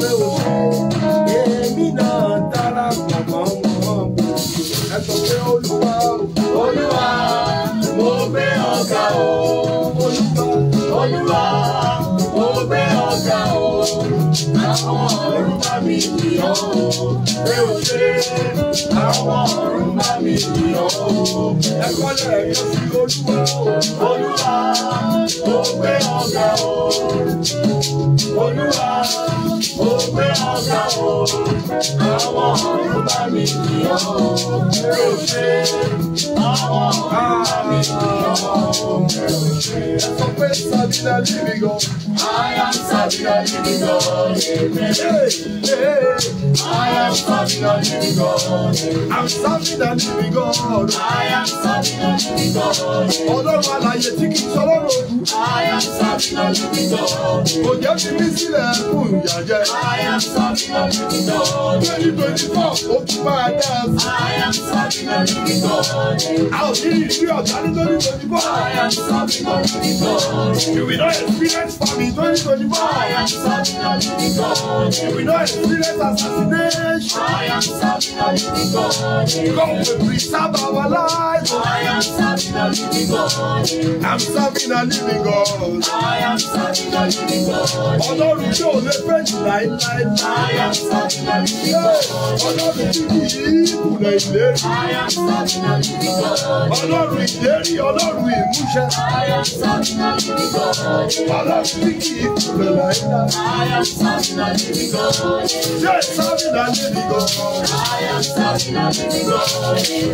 pé me know. àwọn ọ̀run bá mi nìyàn o. Ẹ ò ṣe àwọn ọ̀run bá mi nìyàn o. Ẹ kọ́lẹ̀ mi sí olúwa o. Olúwa ó gbé ọ̀gá o. Olúwa ó gbé ọ̀gá o. Àwọn ọ̀run bá mi nìyàn o. Ẹ ò ṣe àwọn ọ̀run bá mi nìyàn o. Ẹ ò ṣe. Ẹ sọ pé Sabila Livigan. I am Sabila Livigan. God, amen. I am serving the living God. I'm serving the living God. I am serving the living God. Ọlọ́run alààyè tí kì I am serving the living God. Kò jẹ́ I am serving the living God. Twenty twenty four, ó I am serving the living God. A ò ní ìrírí I am serving the living God. You will not experience famine twenty twenty four. I am serving. We know it's serious assassination. I am serving the living God. God will preserve our lives. I am serving the living God. I'm serving the living God. I am serving the living God. Ọlọ́run yóò lè fẹ́ jù láíláí. I am serving the living God. Ọlọ́run tí kì í kùnà ìlérí. I am serving the living God. I am serving the living God. I am serving a living God. Yes, serving a living God. I am serving a living God.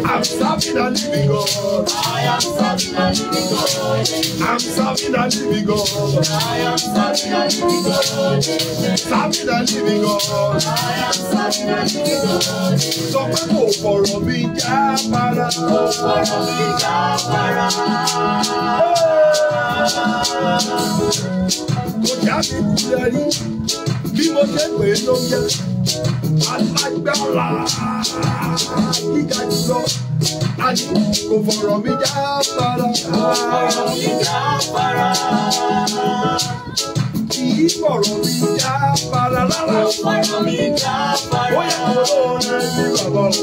I'm serving a living God. I am serving a living God. I'm serving a living God. I am serving a living God. Serving a living God. I am serving a living God. Sọ pé kò fọ̀rọ̀ mi já para. Kò fọ̀rọ̀ mi já para. Thank you kò já sí ìdílé rí bí mo ṣe pè é ló ń jẹ alágbára gíga jùlọ àní kò fọ̀rọ̀ mi já para. kò fọ̀rọ̀ mi já para kì í fọ̀rọ̀ mi já para rárá. Ó fọ̀rọ̀ mi já para. Ó yẹ olóore ní bàbá o.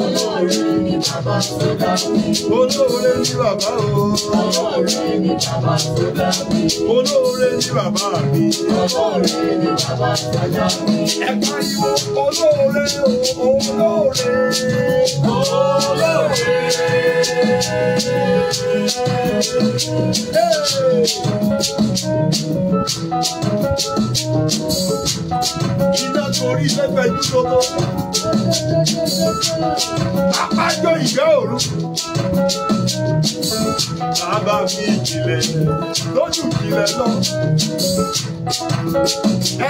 Olóore ní bàbá tó dá mi. Olóore ní bàbá o. Olóore ní bàbá tó dá mi. Olóore ní bàbá mi. Olóore ní bàbá tó dá mi. Ẹ pariwo olóore o, olóore. Iná torí lẹ́gbẹ̀ẹ́ ìdúrókọ́. Apájọ ìgbẹ́ òru. Bàbá mi ìjìnlẹ̀ lójú ìjìnlẹ̀ lọ.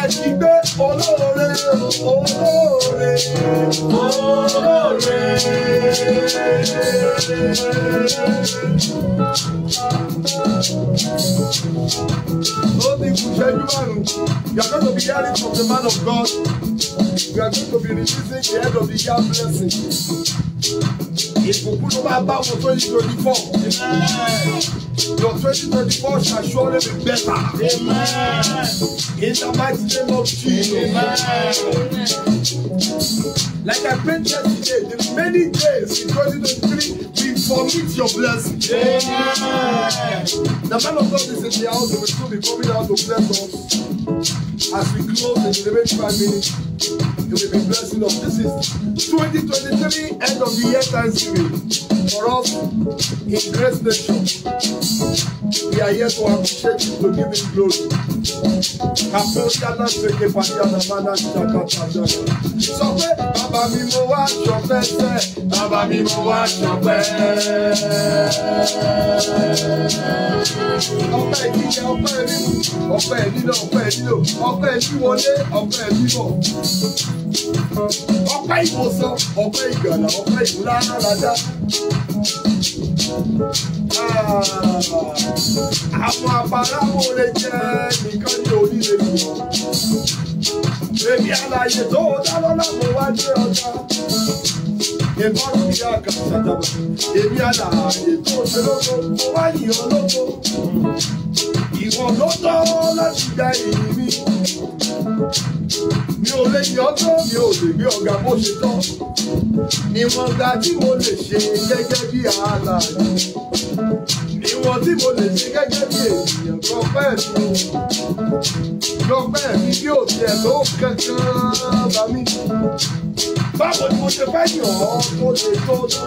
Ẹ ti gbé olóore olóore olóore. Ó ti kù ṣẹ́jú márùn-ún. You are going to be hearing from the man of God. You are going to be releasing the head of the year blessing ìbùkún ló máa bá wọn twenty twenty four. Your 2024, twenty shall surely be better. Amen. In the mighty name of Jesus. Amen. Like I prayed yesterday, the many days in 2023, we vomit your blessing. Amen. The man of God is in the house, and will still be coming out to bless us as we close in the remaining five minutes. You will be blessing us. This is 2023, end of the year Thanksgiving. For us in Grace Nation, we are here to appreciate you, to give Him glory. Sọ pé bàbá mi mo wá ṣọpẹ́ sẹ́, bàbá mi mo wá ṣọpẹ́. Ọpẹ́ ìdíje, ọpẹ́ ìrìnnà, ọpẹ́ ìdílé, ọpẹ́ ìdílò, ọpẹ́ ìdíwọlé, ọpẹ́ ìdíbọ̀ ọpẹ́ ìwòsàn ọpẹ́ ìgbàlà ọpẹ́ ìmúláradá. Ah, àwọn àbáráwò lè jẹ nìkan ní oríire nìyọ. èmi àlàyé tó dá lọ́la mo wá jẹ́ ọjà. Ìbáru ní àgà ṣàjàbà, èmi àlàyé tó ṣe lóko, mo wá yìnyín lóko. Ìwọ̀n ló tọ́ láti gba èyí mi mi ò lè yọ tó mi ò lè gbé ọ̀gá bó ṣe tọ́ níwọ̀n gba tí mo lè ṣe gẹ́gẹ́ bí aláàjì níwọ̀n tí mo lè ṣe gẹ́gẹ́ bí ènìyàn lọ́pẹ́ mi lọ́pẹ́ mi bí òtí ẹ̀ ló kankan bá mi báwo ni mo ṣe fẹ́ yàn ọ́ tó lè tó tó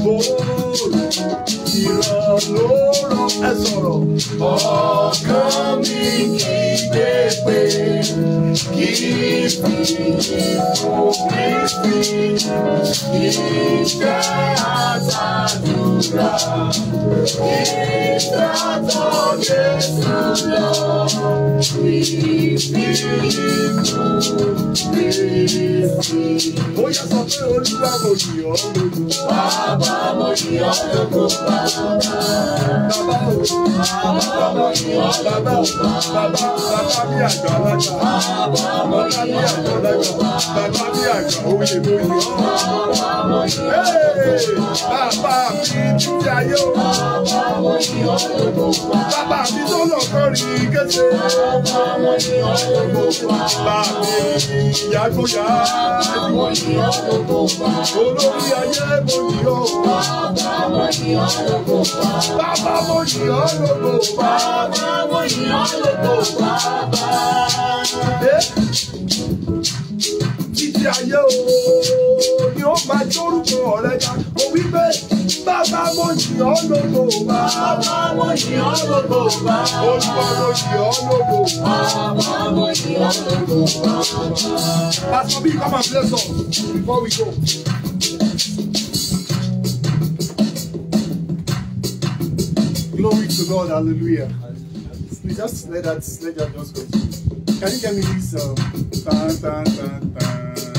bóòlù ìrànlọ́rọ̀ ẹ sọ̀rọ̀. ọkàn mi kígbe pé kí fi òkè fi ìfẹ́ àtàdúrà ìfẹ́ tó Jésù lọ ìfẹ́ ìfẹ́ ó yẹ sọ pé olúwa mo yìn ọ́ lógo. bàbá mo yìn ọ́ lógo bàbá. bàbá o bàbá mo yìn ọ́ lógo bàbá. bàbá mi àgbà alága. bàbá mo yìn ọ́ lógo bàbá. bàbá mi àgbà oyè mo yìn ọ́. bàbá mo yìn ọ́ lógo bàbá. bàbá mi títí ayé o. bàbá mo yìn ọ́ lógo bàbá. bàbá mi tó lọ kọrin kése. bàbá mo yìn ọ́ lógo bàbá. bàbá mi ìyá gbóyà mo ní ọ̀dọ̀gbò wá. Olórí ayé mo ní ọ̀dọ̀gbò wá. Bàbá mo ní ọ̀dọ̀gbò wá. Bàbá mo ní o ni ó máa jórúkọ ọ̀rẹ́ ya. Mo wí pé. Bàbá mo yìn ọ́ lógo bá. Bàbá mo yìn ọ́ lógo bá. Olúwa mo yìn ọ́ bá. Bàbá mo yìn ọ́ Pastor B, come and bless us before we go. Glory to God, hallelujah. We just let that, let that just go. Can you get me this? Um, tan, tan, tan, tan.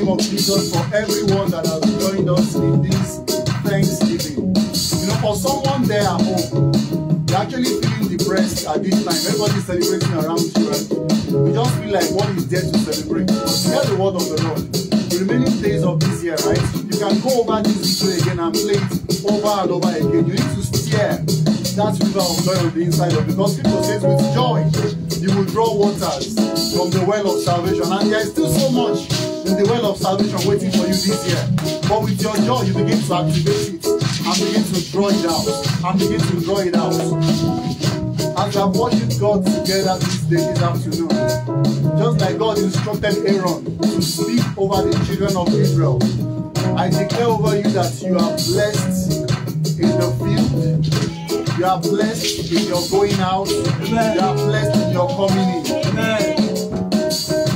name of Jesus for everyone that has joined us in this Thanksgiving. You know, for someone there at home, you're actually feeling depressed at this time. Everybody's celebrating around you, right? You just feel like what is there to celebrate? Hear the word of the Lord. The remaining days of this year, right? You can go over this video again and play it over and over again. You need to steer that river of joy on the inside of you because people says with joy you will draw waters from the well of salvation and there is still so much in the well of salvation waiting for you this year. But with your joy, you begin to activate it and begin to draw it out and begin to draw it out. As I'm worshiping God together this day, this afternoon, just like God instructed Aaron to speak over the children of Israel, I declare over you that you are blessed in the field, you are blessed in your going out, you are blessed in your coming in.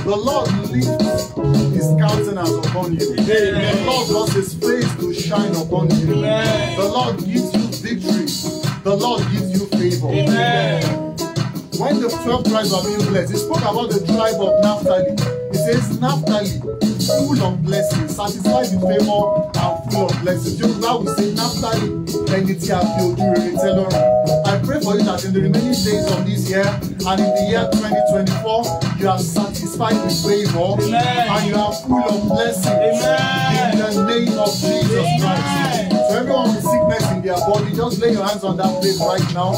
The Lord lifts his countenance upon you. Amen. The Lord wants his face to shine upon you. The Lord gives you victory. The Lord gives you favor. Amen. When the 12 tribes were being blessed, he spoke about the tribe of Naphtali. He says, Naphtali full of blessings satisfied with favour and full of blessings yorùbá will say naphtali ẹni tí a fi ojú rere tẹ́ lọ́rùn i pray for you that in the remaining days of this year and in the year 2024, you are satisfied with favour and you are full of blessings Amen. in the name of jesus christ so everyone with sickness in their body just lay your hands on that place right now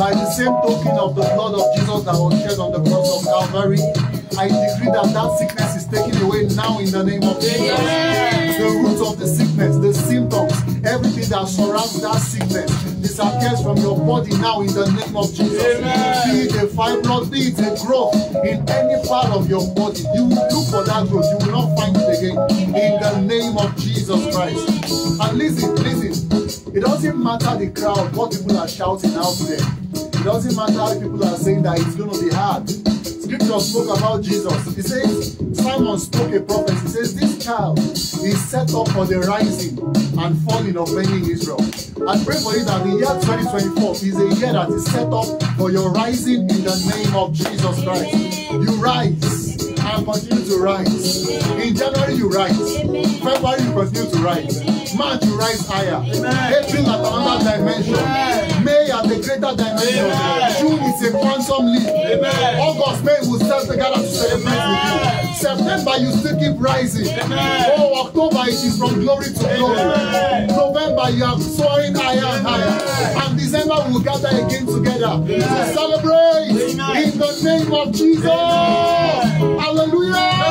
by the same token of the blood of jesus that was shed on the cross of calvary. I decree that that sickness is taken away now in the name of Jesus. The root of the sickness, the symptoms, everything that surrounds that sickness disappears from your body now in the name of Jesus. Amen. Be it a fibroid, be it a growth in any part of your body. You will look for that growth. You will not find it again in the name of Jesus Christ. And listen, listen. It doesn't matter the crowd, what people are shouting out there. It doesn't matter how people are saying that it's going to be hard. scripture spoke about Jesus. He says, Simon spoke a prophecy. He says, This child is set up for the rising and falling of many Israel. I pray for you that the year 2024 is a year that is set up for your rising in the name of Jesus Christ. You rise and continue to rise. In January, you rise. February, you continue to rise. March, you rise higher. April, at another dimension. May, at a greater dimension. is a quantum leap. Amen. August, May, we sell together to celebrate Amen. with you. September, you still keep rising. Amen. Oh, October, it is from glory to glory. Amen. November, you are soaring higher and higher. And December, we'll gather again together Amen. to celebrate Amen. in the name of Jesus. Amen. Hallelujah.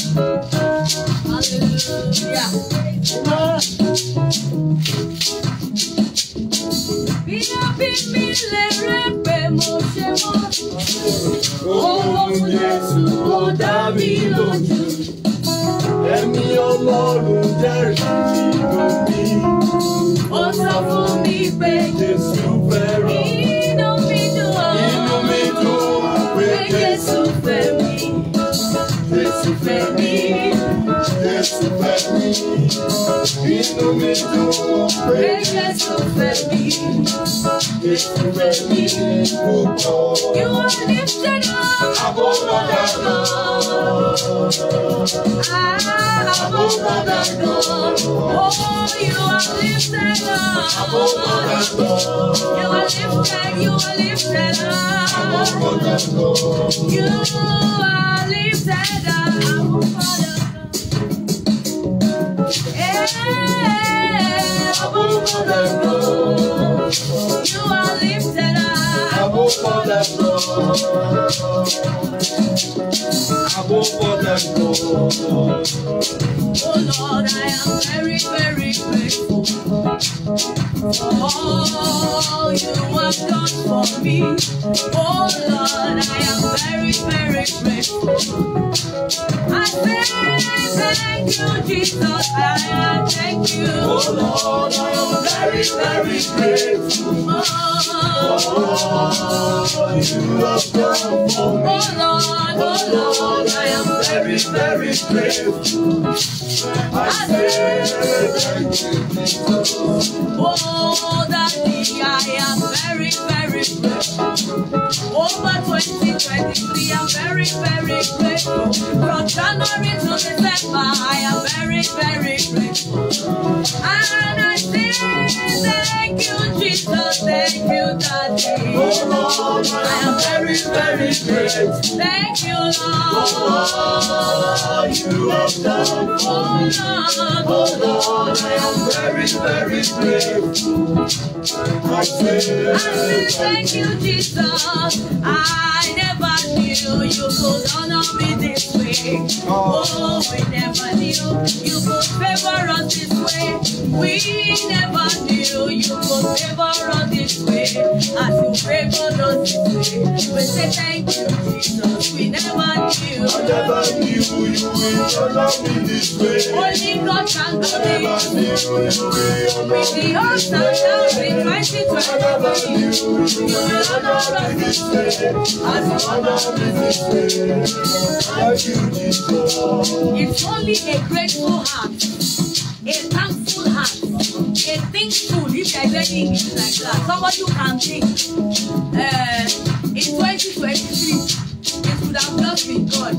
oh, sọ fún mi You are lifted up, I will Regra sofrer mi You are lifted up Abonadano Abonadano Oh you are lifted up You are lifted You are lifted up You are lifted up Abonadano you are lifted for them, Lord. I go for them, Lord. Oh Lord, I am very, very grateful for all you have done for me. Oh Lord, I am very, very grateful. I say thank you, Jesus. I thank you. Oh Lord, I am very, very grateful. Oh, Lord, Oh Lord, oh Lord, I am very, very grateful. I say thank you, Jesus. Oh, Daddy, I am very, very over 2023, I'm very, very grateful. From January to December, I am very, very grateful. And I say, thank you, Jesus, thank you, Daddy. Oh, Lord, I am very, very grateful. Thank you, Lord. Oh, you have done for me. Oh, Lord, I am very, very grateful. I say, I say thank you, Jesus. I never knew you could honor me this way. Oh, we never knew you could favor us this way. We never knew you could favor us this way. As you favor us this way, we say thank you, Jesus. We never knew. I never knew you would honor me this way. Only God can do this. With the hope that in 2020, you will honor us this way. As you it's only a grateful heart, a thankful heart, a thankful, if there's any English like that, somebody who can think. Uh, in 2023, it would have just been God.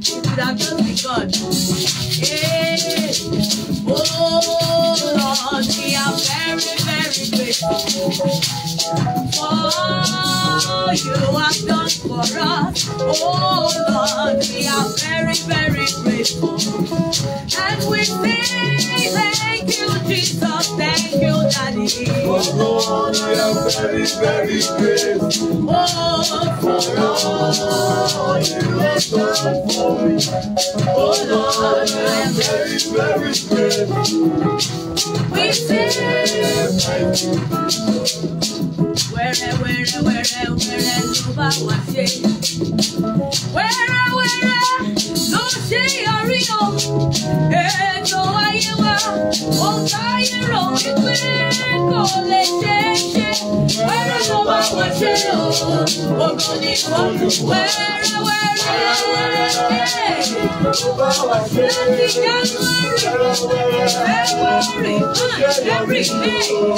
It would have just been God. Hey, eh, oh Lord, we are very, very grateful. For all you have done for us. Oh Lord, we are very, very grateful. And we say thank you, Jesus, thank you, Daddy. Oh Lord, we are very, oh, very grateful. Oh, for all you have done for me. Oh Lord, I am very, very grateful. Oh, we sing. Where, where, where, where, Luba was where. Where, where, no she are yo. Eh, no aye wa, o taye ro mi pe where. le she she. Where, Luba was ye yo, o go where. ko. Where, where, every day, June,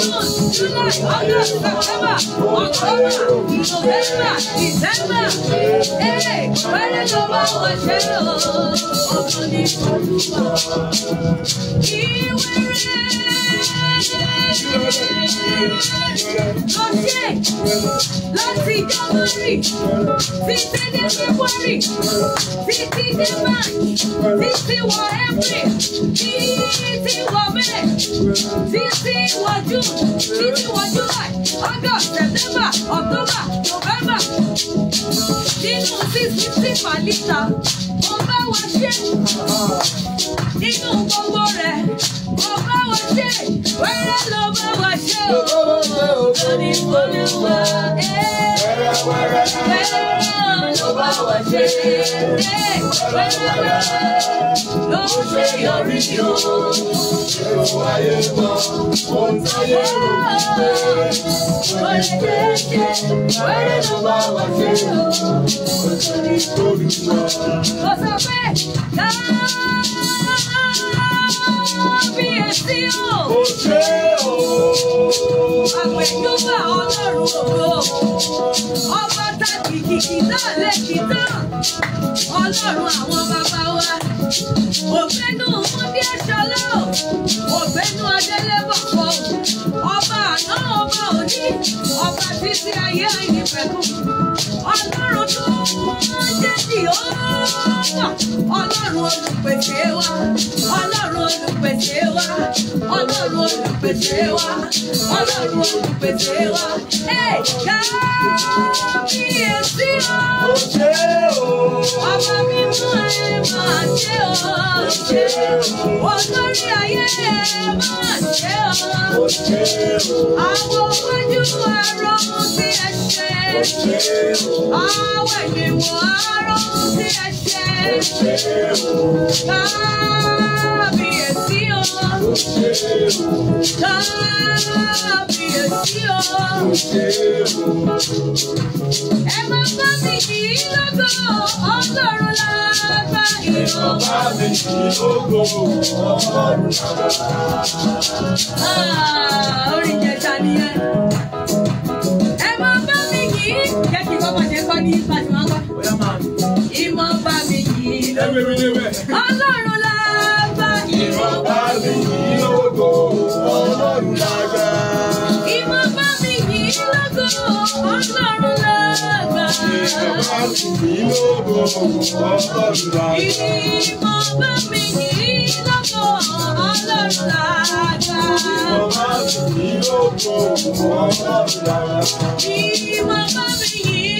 July, August, September, October, November, December. Hey, where the Ọṣẹ láti January títí dé February títí dé March títí wọ April títí wọ May títí wọ June títí wọ July August September October November nínú six fifty per litre mo bá wọ ṣe nínú gbogbo rẹ̀ kò bá wa ṣe wẹ́rẹ́ ló bá wa ṣe o lórí olúwa eh, wẹ́rẹ́ ló bá wa ṣe eh, wẹ́rẹ́ ló ṣe yọrí o. Èrò ayé ah, gbọ́, ohun táyé rò wípé ó lè jẹ́ ṣe wẹ́rẹ́ ló bá wa ṣe o lórí olúwa. Mo sọ pé náà kíyèsí o. kò ṣe o. àgbẹ̀dúgbà ọlọ́run ògo. ọba ta kìkìkì náà lẹ́kì tán. ọlọ́run àwọn bàbá wa. òbẹ́nu múndé ṣọlá o. òbẹ́nu adélébọ̀pọ̀. ọba àná ọba òní. ọba títí ayé àìnípẹ̀kùn. ọlọ́run tó ń jẹ́ kí ó wà. ọlọ́run olùpèsè wa. ọlọ́run olùpèsè olùpèsè wa ọlọ́run olùpèsè wa ọlọ́run olùpèsè wa. kábíyèsí o ọba mímú ẹ máa ṣe o olórí ayé ẹ máa ṣe o àwọn ojú ẹ̀rọ sí ẹsẹ̀ àwọn ìwọ ẹ̀rọ sí ẹsẹ̀. Kábíyèsí o. Ẹ máa bá mi kì í lógo, ọgọ́rùn-ún lágbá ìlú. Ẹ máa bá mi kì í lógo, ọgọ́rùn-ún lágbá. Orin jẹta nìyẹn. Ẹ máa bá mi kì í jẹ́ kí bàbá jẹ́ kọ́ ní ìpàdé wọn kọ́. Ìmọ̀ bá mi kì í lógo, ọgọ́rùn-ún lágbá ìmọ̀pá mi yìí lógo ọlọ́run lágbà. ìmọ̀pá mi yìí lógo ọlọ́run lágbà. ìmọ̀pá mi yìí lógo ọlọ́run lágbà. ìmọ̀pá mi yìí lógo ọlọ́run lágbà. ìmọ̀pá mi yìí lógo ọlọ́run lágbà. ìmọ̀pá mi yìí.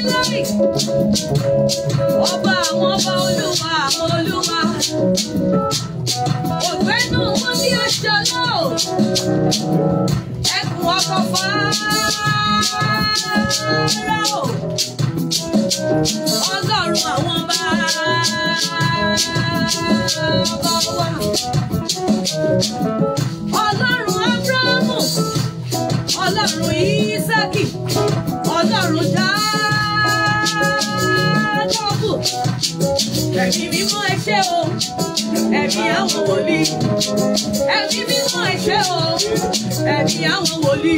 Israẹli. Ọba àwọn ọba olúwa àwọn olúwa. Ògbé inú wọn ní oṣù lọ. Ẹkùn ọkọ̀ fàárọ̀. Ọlọ́run àwọn ọba. Ọba wa. ẹ̀mí mímọ́ ẹ ṣé o ẹ̀mí àwọn wòlíì ẹ̀mí mímọ́ ẹ ẹ̀mí àwọn wòlíì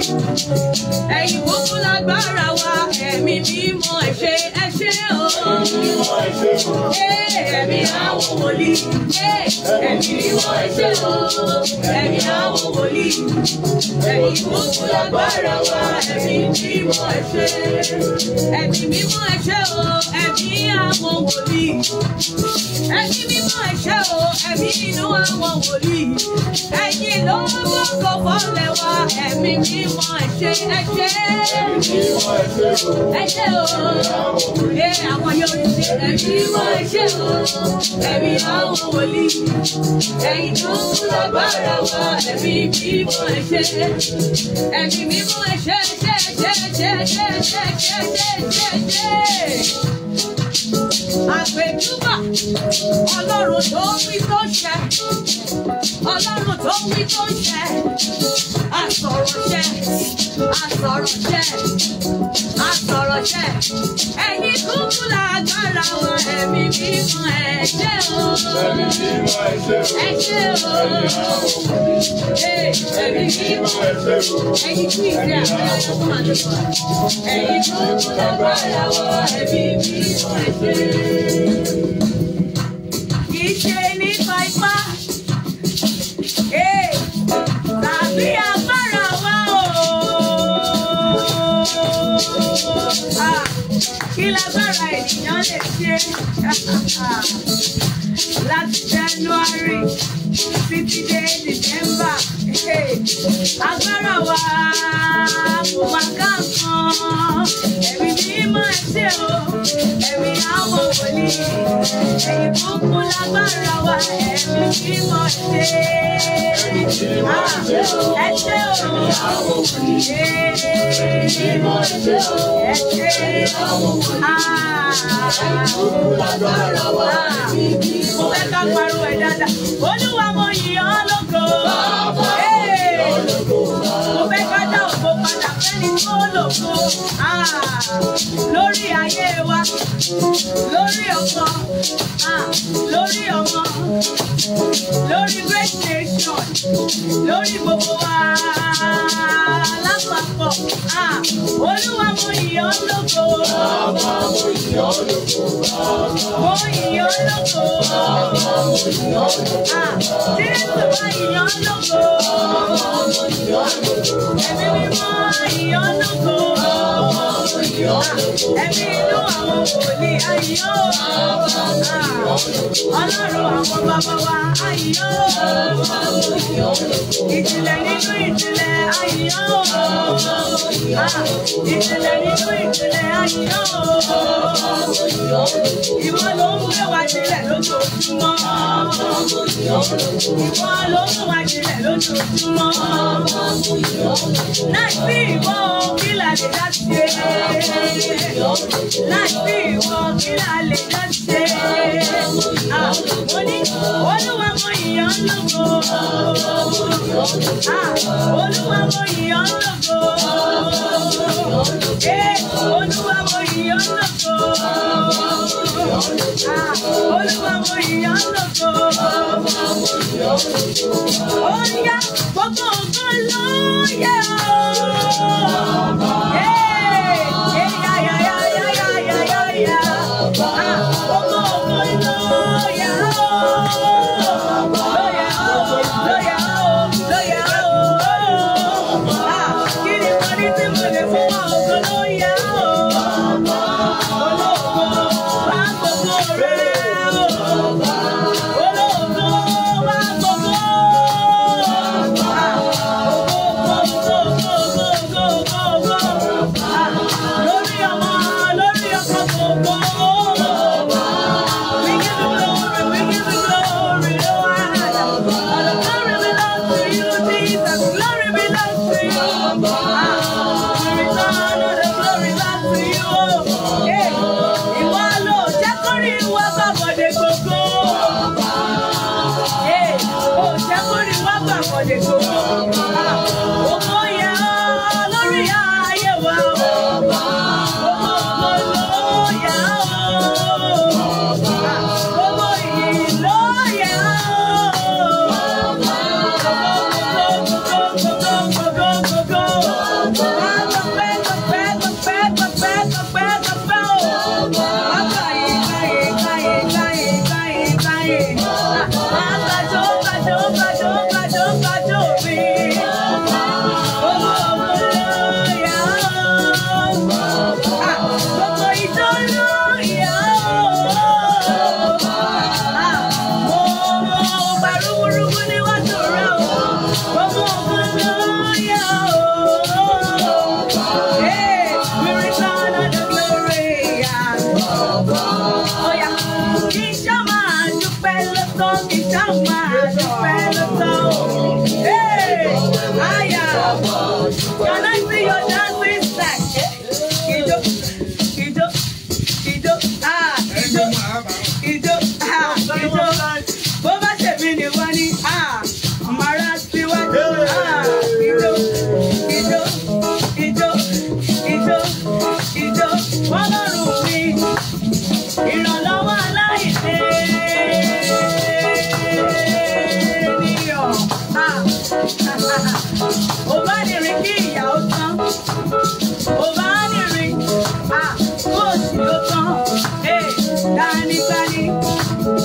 ẹ̀yin kúkú lágbára wa ẹ̀mí mímọ́ ẹ ṣé ẹ o ẹ̀mí àwọn wòlíì ẹ̀mí mímọ́ ẹ ṣé o ẹ̀mí àwọn wòlíì ẹ̀yin kúkú lágbára wa ẹ̀mí mímọ́ ẹ ṣé ẹ̀mí mímọ́ ẹ ṣé o ẹ̀mí àwọn wòlíì ẹ̀mí mímọ́ ẹ ṣé o ẹ̀mí inú àwọn wòlíì ẹ̀yin ló ń fọ́lẹ̀ wa ẹ̀mí mímọ́ ẹ̀ṣẹ̀ ẹ̀ṣẹ̀ ẹ̀ṣẹ̀ o ẹ àwọn yóò ṣe ẹ̀mí mímọ́ ẹ̀ṣẹ̀ o ẹ̀mí àwọn wòlíì ẹ̀yìn tó ń lágbára wa ẹ̀mí mímọ́ ẹ̀ṣẹ̀ ẹ̀mí mímọ́ ẹ̀ṣẹ̀ ẹ̀ṣẹ̀ ẹ̀ṣẹ̀ ẹ̀ṣẹ̀ ẹ̀ṣẹ̀ ẹ̀ṣẹ̀ ẹ̀ṣẹ̀ àgbẹ̀dúgbà ọlọ́run tó wí tó ṣẹ ọlọ́run tó wí tó I saw a ṣe I saw a ṣe I saw a wa ẹ̀mí mímọ́ ẹ ṣé o ẹ̀mí mímọ́ ẹ ṣé o ẹ ṣé o ẹ̀mí mímọ́ ẹ ṣé o ẹ̀yin tí ìdí àbẹ́lẹ́ tó máa lò wá ẹ̀yin kúkú lágbára wa ẹ̀mí mímọ́ ẹ ṣé o. Last January, 50 days December. agbára wa kò wá kankan ẹ̀mí mímọ́ ẹ̀sẹ̀ o ẹ̀mí àwọn wòlíì ẹ̀yìn kúkún lágbára wa ẹ̀mí mímọ́ ẹ̀sẹ̀ ah, ẹ̀sẹ̀ o ẹ̀mí mímọ́ ah, ẹ̀sẹ̀ o ah, ẹ̀sẹ̀ ẹ̀yìn kúkún lágbára wa ẹ̀mí ni ẹ̀sẹ̀ ẹ̀ka parọ́ ẹ̀ dáadáa. ¡Ah! ¡Lolo! ayé wa lórí ọkọ lórí ọmọ lórí great nation lórí gbogbo wa lápapọ̀ olúwa mo yìn ọ́ lógo mo yìn ọ́ lógo mo yìn ọ́ lógo jésù ẹ̀mí mímọ́ yìn ọ́ lógo ẹ̀mí inú àwọn òní ayé o. Ọlọ́run àwọn bàbá wa ayé o. Ìjìnlẹ̀ nínú ìjìnlẹ̀ ayé o. Ìjìnlẹ̀ nínú ìjìnlẹ̀ ayé o. Ìwọ ló ń gbé wa jìnlẹ̀ lójoojúmọ́. Ìwọ ló ń gbé wa jìnlẹ̀ lójoojúmọ́. Láìsí ìwọ kí làlè dá sí láti ìwọ kí la lè jọ ṣe. mo ní mo ìyọ́ ń lògo. olúwa mo ìyọ́ ń lògo. olúwa mo ìyọ́ ń lògo. olúwa mo ìyọ́ ń lògo. ó yá gbogbo ògo lọ́wọ́.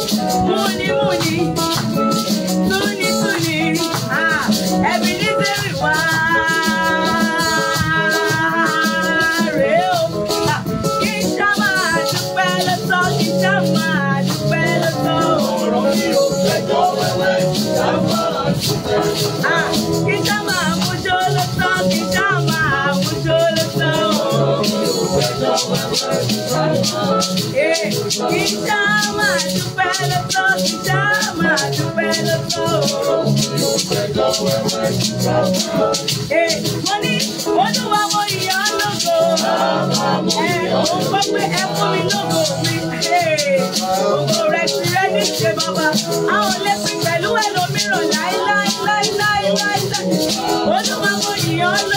Oh, Chama, tu pelo flor, chama, tu pelo flor. Eh, money, odo wa mo logo. Eh, o gbọ́ pé mi lógo mi. Ògo rẹ̀ ti rẹ̀ ní ṣe bàbá. A ò lè pín pẹ̀lú ẹlòmíràn láíláí láíláí láíláí. Odo wa mo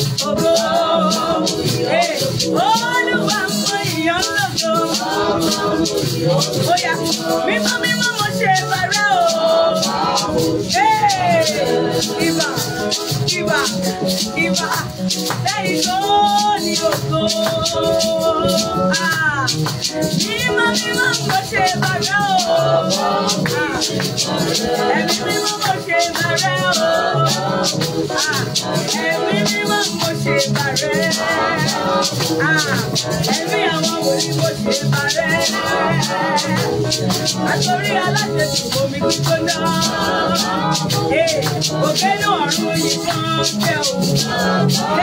oh, Olúwa mo yìn ọ́ lógo. Ó yá mímọ́ mímọ́ mo ṣe bàrà. Ìbà ìbà ìbà lẹ́yìn tó ní ògo. Mímọ́ mímọ́ kò ṣe bàrẹ́ o. Ẹ̀mí mímọ́ kò ṣe bàrẹ́ o. Ẹ̀mí mímọ́ kò ṣe bàrẹ́. Ẹ̀mí àwọn wòlíì kò ṣe bàrẹ́. Àtòrí aláṣẹ tùbọ̀ mi kí tó náà òkè náà rún yìí kan fẹ́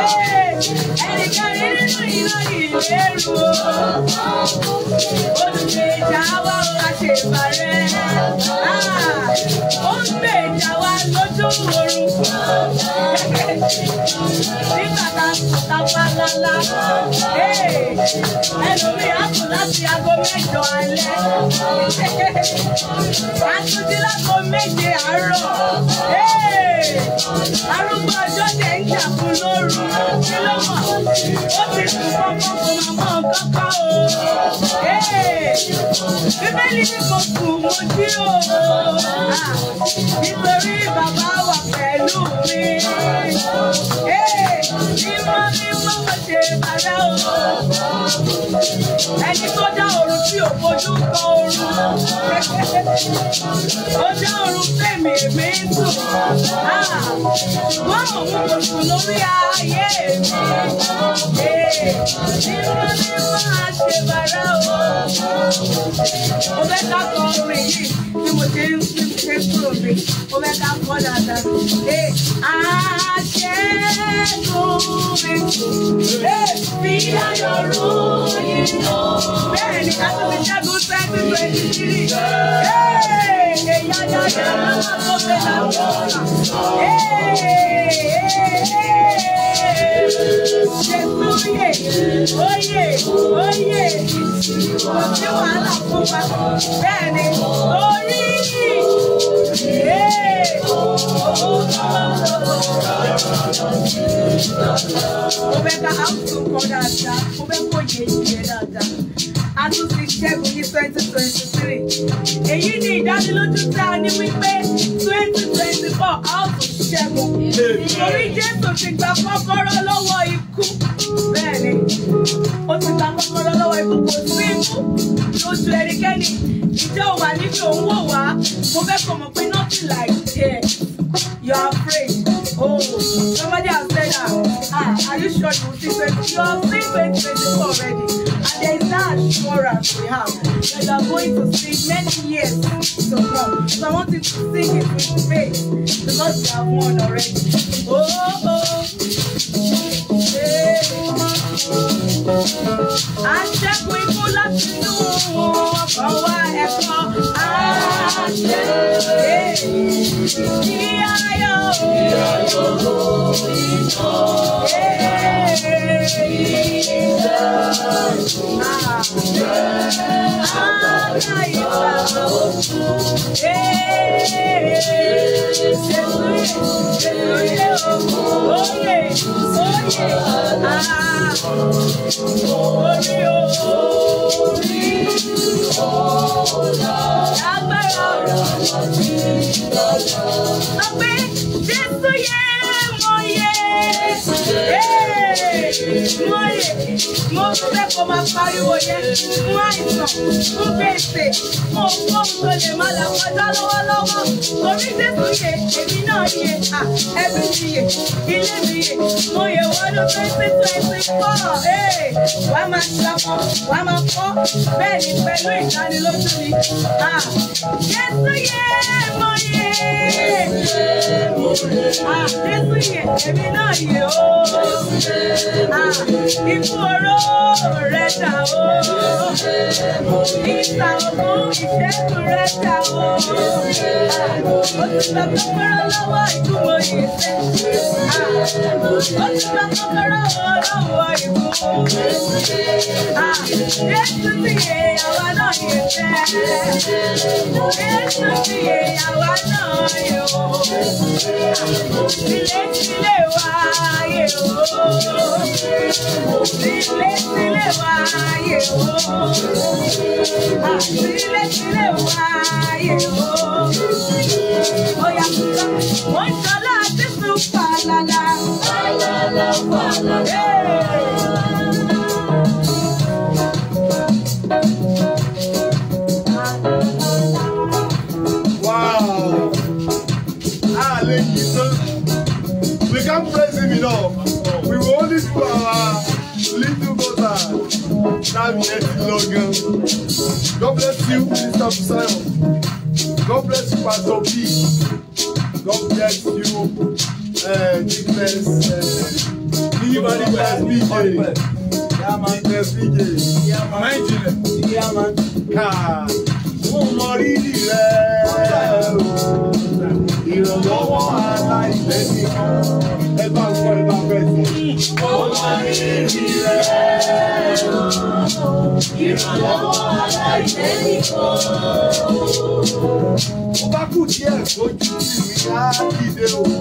o. ẹnikẹ́ni nínú ìlọrin ìlérò olùgbèjà wa ká ṣe parẹ́. ó ah, ń gbèjà wa lójú oorun. nígbà tá a pa lálá ẹlòmí àpò láti aago mẹ́jọ alẹ́. a tún dín láago méje àárọ̀ àárọ̀ arúgbó ọjọ́ tẹ̀ ń jà fún lóru kí ló mọ̀ ó ti kú kọ́kọ́ kò máa mọ̀ kọ́kọ́ o bíbélì ni mo kù mo jí o nítorí bàbá wà pẹ̀lú mi mímọ́ mímọ́ mo ṣe bàrẹ́ o ẹni tó dá òru tí ò fojú kan o. Ọjọ́ òru tèmi èmi ń sùn. Ah, wọ́n mọ̀ mú kò sùn lórí ayé mi. Irọ́ eh, ni máa ṣe bàrà o. Mo fẹ́ ká kọ orin yìí tí mo ti ń ṣe kúrò mi ó fẹ́ ká fọ́ dáadáa ẹ àṣẹgun mi ẹ fi ayọ̀ ròyìn lọ. bẹ́ẹ̀ ni a tún ti ṣẹ́gun twenty twenty three èèyàn dáadáa ló wà tó fẹ́ láwùjọ náà. Oyè oyè oyè kò sí wàhálà fún wa bẹ́ẹ̀ ni mo fẹ́ ká áwùjọ kan dáadáa mo fẹ́ kó yé ìjẹ dáadáa a tún ti ṣẹ́gun ní twenty twenty three èyí ni ìdánilójú tá a ní wípé twenty twenty four a ó tún ṣẹ́gun torí Jésù ti gba kọ́kọ́rọ́ lọ́wọ́ ikú bẹ́ẹ̀ ni ó ti gba kọ́kọ́rọ́ lọ́wọ́ ikú kò sí ikú lójú ẹnikẹ́ni ìjọ wà níbi òun wò wá. mo fẹ́ kọ̀ mọ̀ pé nothing like death you are afraid oh somebody has said that ah are you sure you see twenty you are see twenty twenty four already and there is that assurance we have that you are going to see many years to come so I want you to sing it with faith because you have won already oh oh hey. àṣẹ́kù ikú láti inú ọkọ̀ wa. Oh, yeah. agbára ọ̀rọ̀ ọ̀rọ̀ ọ̀rọ̀ ọ̀rọ̀ ọ̀pẹ jésù yẹ mọ́ mo fẹ́ kó máa pariwo yẹn fún àìsàn fún gbèsè mo fọ́ mo lè má là kọjá lọ́wọ́lọ́wọ́ orí tètú yẹ èmi náà yẹ à ẹbí mi yẹ ilé mi yẹ mo yẹ wọ́dún twenty twenty four wàá máa ṣàpọ̀ wàá máa kọ́ bẹ́ẹ̀ ni pẹ̀lú ìdánilójú mi Jésù yẹ mo yẹ Jésù yẹ èmi náà yè ó ah, ikú oró rẹ ta ó ìta òkun ìṣẹ́kù rẹ ta ah, ó ó ti gba kọ́kọ́rọ́ lọ́wọ́ ìtumọ̀ ìfẹ́ ah, ó ti gba kọ́kọ́rọ́ lọ́wọ́ ikú Jésù ti yè àwa náà yè fẹ́ Jésù ti yè àwa náà yè ó ilé sílẹ̀ sílé wáyé o. Sílé sílé wáyé o. Ah, sílé sílé wáyé o. Oya kúrò, wọ́n ń sọ láti tún falala. love. We will only do our little brother. Time yet Logan. God bless you, Mr. Simon. God bless you, Pastor B. God bless you, uh, Defense. Anybody bless BJ. Yeah, man. Defense BJ. Yeah, man. Mind you. Yeah, man. Ká. Mo mọ rírì rẹ̀. Ìrànlọ́wọ́ aláìlẹ́nìkan ó mọ rírì rẹ̀ ìrànlọ́wọ́ aláìlẹ́nìkan. Ó bá kù díẹ̀ kó ìyá ìdè òun.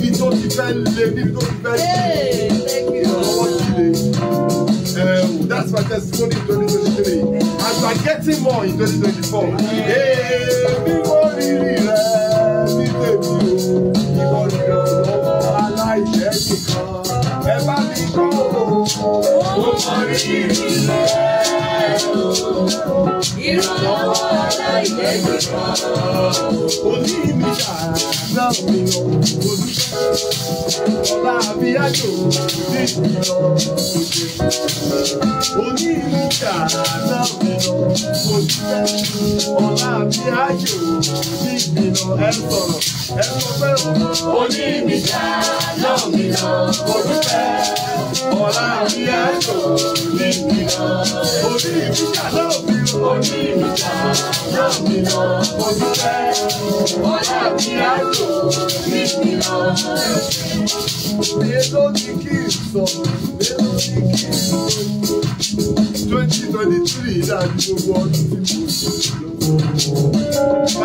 níbi tó ti fẹ́ le níbi tó ti fẹ́ le ìrànlọ́wọ́ ti le. Eh, oh, that's my testimony in 2023 as I getting more in 2024. Bí mo rí rí rẹ̀ ní tèmi o, ìwọ ni ọ̀rọ̀ aláìṣẹ́ nìkan. Ẹ bá mi kọ́ o, ó mọ rí rí rẹ̀ ìrànlọ́wọ́ aláìlẹ́yìn kan. Òní mi ṣàlá mi lọ, olùkọ́ bá a bí àjò ní ìlọ. Òní mi ṣàlá mi lọ, olùkọ́ bá jíjà náà mi lọ. Omi ìjà náà mi lọ. Mo dúpẹ́ ọlá mi á lò ní mi lọ. Èló Twenty twenty three láti gbogbo ọdún By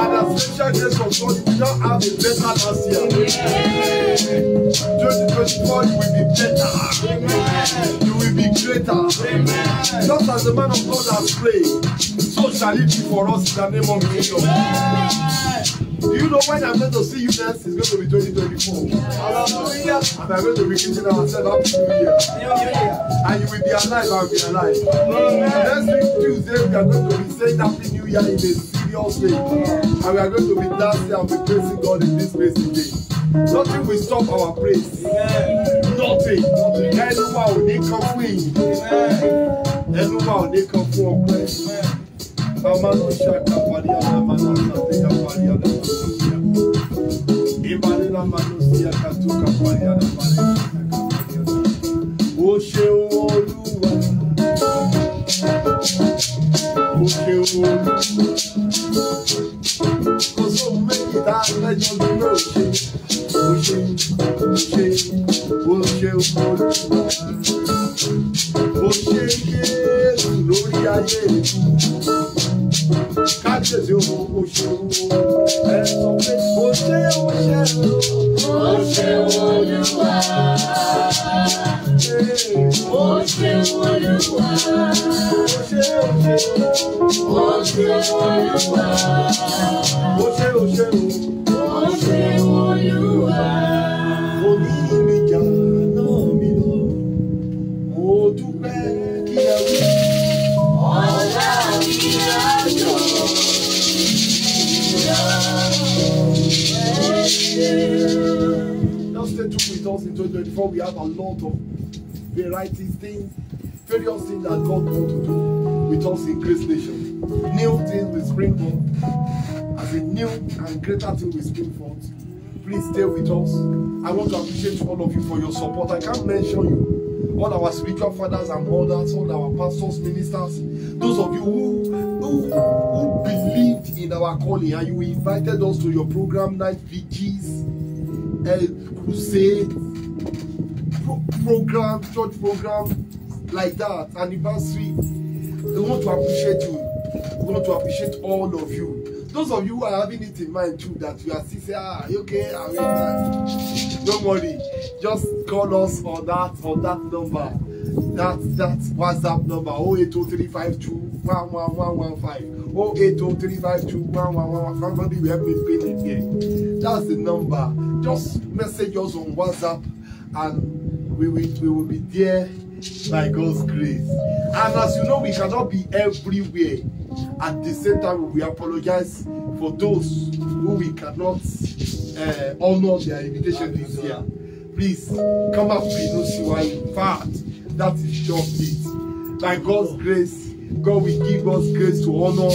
the special grace of God, you shall have a better last year. Amen. 2024, you will be better. Amen. You will be greater. Amen. Just as the man of God has prayed, so shall it be for us in the name of Jesus. Do you know when I'm going to see you next? It's going to be 2024. Hallelujah. And I'm going to be giving ourselves up to New And you will be alive, I'll be alive. Amen. Next week, Tuesday, we are going to be saying Happy New Year in in a serious way. And we are going to be dancing and be praising God in this place today. Nothing will stop our praise. Nothing. Ẹnu wa ò ní kan fún ìyìn. Ẹnu wa ò ní kan fún ọpẹ́. Màmá ló ṣe àkàpàdé àwọn àmà náà ṣàtẹ̀yà parí àwọn let of the variety things, various things that God wants to do with us in Grace Nation. New things will spring forth. As a new and greater thing will spring forth. Please stay with us. I want to appreciate all of you for your support. I can't mention you. All our spiritual fathers and mothers, all our pastors, ministers, those of you who, who, who believed in our calling and you invited us to your program night, VGs, L, crusade, Program church program like that, anniversary. We want to appreciate you. We want to appreciate all of you. Those of you who are having it in mind too, that you are still saying, ah, okay, I mean, don't worry. Just call us on that on that number. That that WhatsApp number 080352 11115. 080352 11115. Somebody will help me pay it here. That's the number. Just message us on WhatsApp and we will, we will be there by God's grace. And as you know, we cannot be everywhere. At the same time, we apologize for those who we cannot uh, honor their invitation this year. Please, come up with no In fact, that is just it. By God's grace, God will give us grace to honor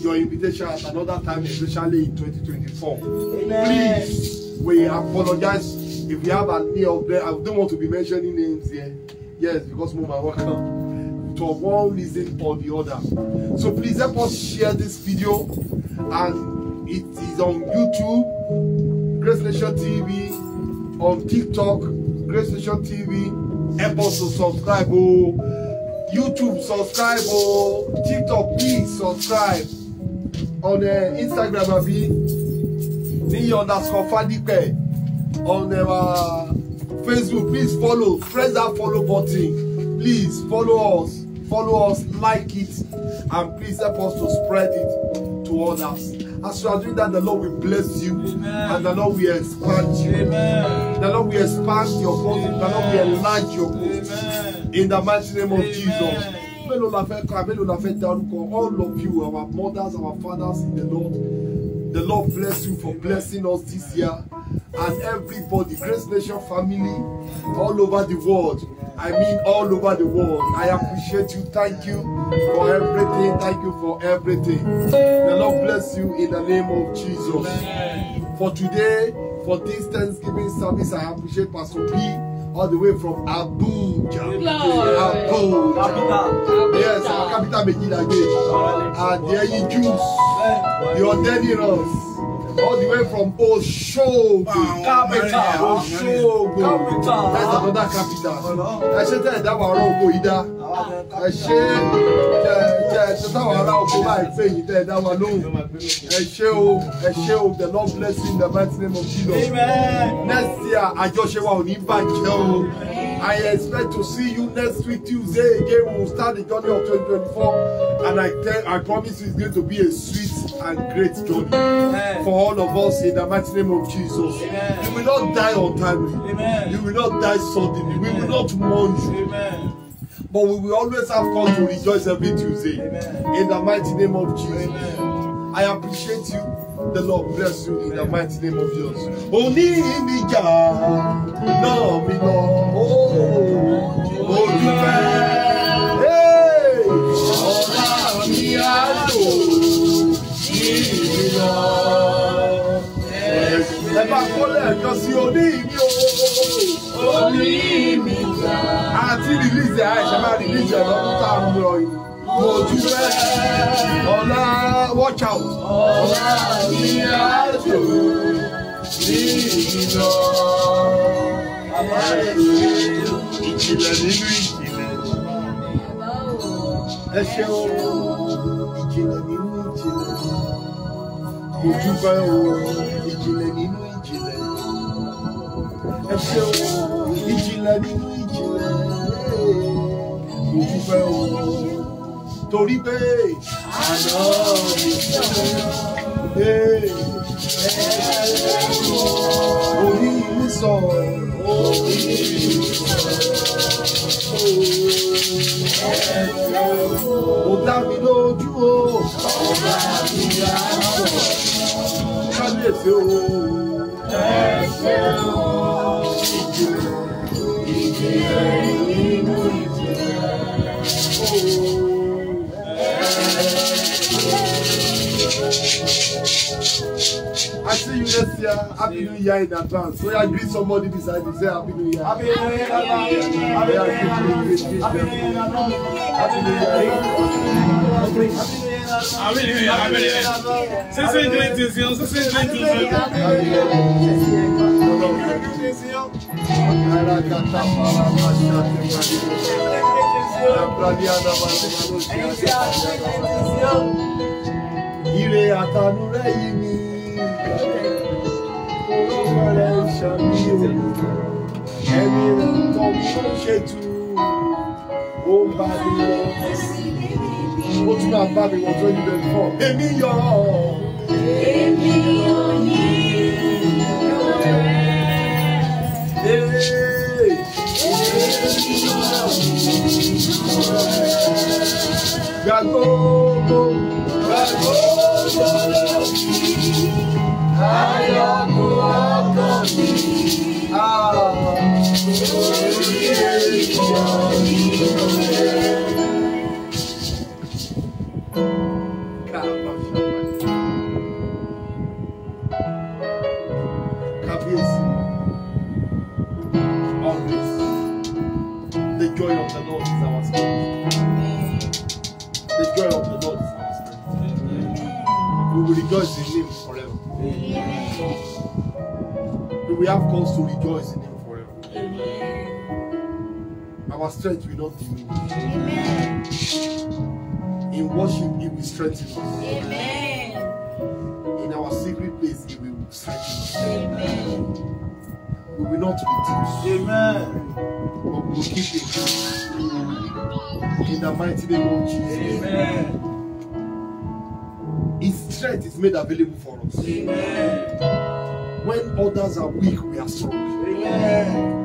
your invitation at another time, especially in 2024. Amen. Please, we apologize if we have any of them, I don't want to be mentioning names here. Yes, because Mama welcome to one reason or the other. So please help us share this video and it is on YouTube, Grace Nation TV, on TikTok, Grace Nation TV. Help us to subscribe. Oh, YouTube, subscribe. Oh, TikTok, please subscribe. On uh, Instagram, Abi, Ni underscore Fadipe. on our uh, Facebook. Please follow. Press that follow button. Please follow us. Follow us. Like it. And please help us to spread it to others. As you are doing that, the Lord will bless you. Amen. And the Lord will expand you. Amen. The Lord will expand your bosom. The Lord will enlarge your bosom. In the mighty name of Amen. Jesus. All of you, our mothers, our fathers in the Lord, The Lord bless you for blessing us this year and everybody, Grace Nation family, all over the world. I mean, all over the world. I appreciate you. Thank you for everything. Thank you for everything. The Lord bless you in the name of Jesus. For today, for this Thanksgiving service, I appreciate Pastor P all the way from Abuja. Abuja. Abuja. Yes, our capital Medina Gate. And there you Jews, you're dead in all the way from Osogbo capital Osogbo capital that's another capital ẹ ṣe tẹ ẹ dá wàrà oko yìí dá ẹ ṣe tẹ tẹ tẹ dá wàrà oko láìpẹ́ yìí tẹ ẹ dá wa lóhùn ẹ ṣe o ẹ ṣe o the Lord bless you in the mighty name of Jesus next year àjọṣe wa ò ní bàjẹ́ o. I expect to see you next week, Tuesday. Again, we will start the journey of 2024. And I tell, I promise it's going to be a sweet and great journey Amen. for all of us in the mighty name of Jesus. Amen. You will not die untimely. Amen. You will not die suddenly. We will not mourn you. But we will always have cause to rejoice every Tuesday. In the mighty name of Jesus. I appreciate you. The Lord bless you in the mighty name of Jesus. Oníjà náà mi lọ. Olùfẹ́ ọ̀la mi á lò ní ìlọ. Ẹ bá kólẹ̀ ẹ̀kan sí oní mi o. Oní mi jà. Àti rìlíìsì àìsàn máa rìlíìsì ẹ̀ lọ́kùnrin tá a ń lọ yìí mo dúpẹ́ ọ̀la watch out. ọ̀la mi àjò ní ìlọ àbáyé ìjìnlẹ̀ nínú ìjìnlẹ̀. ẹ ṣeun ìjìnlẹ̀ nínú ìjìnlẹ̀ mo dúpẹ́ o ìjìnlẹ̀ nínú ìjìnlẹ̀ ẹ ṣeun ìjìnlẹ̀ nínú ìjìnlẹ̀ mo dúpẹ́ o torí pé àná mi ṣe orí mi sọ orí mi sọ ó dá mi lójú o ọba mi á sọ kábíyèsí o ẹ ṣeun ìjì ìjì see you next year. Happy New Year in advance. So yeah, greet somebody beside you. Say Happy New Year. Happy New Year. Happy New Year. Happy New Year. Happy New Year. Happy New Year. Happy New Year. Sísè ìdílé ti sí ọ́, sísè ìdílé ti sí ọ́. Sísè ìdílé ti sí ọ́. Ọ̀gára kàtà fara máa ṣe àtẹ̀wájú. Ẹ̀bùrọ̀dì Adamasi ló ṣe àtẹ̀wájú. Ire àtànú rẹ̀ yìí ni. ṣan ṣe ẹni tó ṣètò ó ń bá mi lọ ó tún máa bá mi wọ tó ní bẹ́ẹ̀ fọ́ èmi yọ. èmi ò ní yọ rẹ̀. Gagogo, gagogo, ayọ̀. Cabillon. Always. The joy of the Lord is our strength. The joy of the Lord is our strength. We will rejoice in Him forever. We have cause to rejoice in Him. our strength will not diminish. Amen. In worship, it will strengthen us. Amen. In our secret place, it will strengthen us. Amen. We will not be reduced. Amen. But we will keep it. In the mighty name of Jesus. Amen. His strength is made available for us. Amen. When others are weak, we are strong. Amen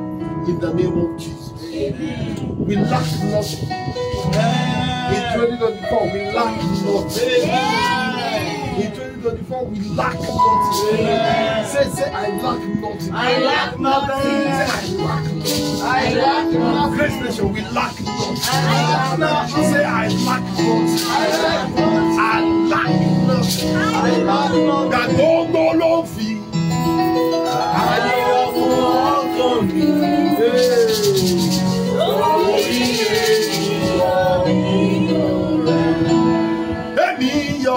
in the name of Jesus. Amen. We lack nothing. In 2024, we lack nothing. In 2024, we lack nothing. Say, say, I lack nothing. I lack nothing. Say, I lack nothing. I lack nothing. Nation, we lack nothing. I lack nothing. Say, I lack nothing. I lack nothing. I lack nothing. I lack nothing. That don't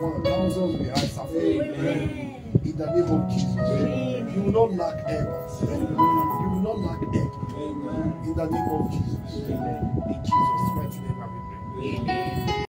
one thousands behind Safari. Amen. In the name of Jesus. Amen. You will not lack help. You will not lack help. In the name of Jesus. Amen. In Jesus' mighty name, I pray. Amen.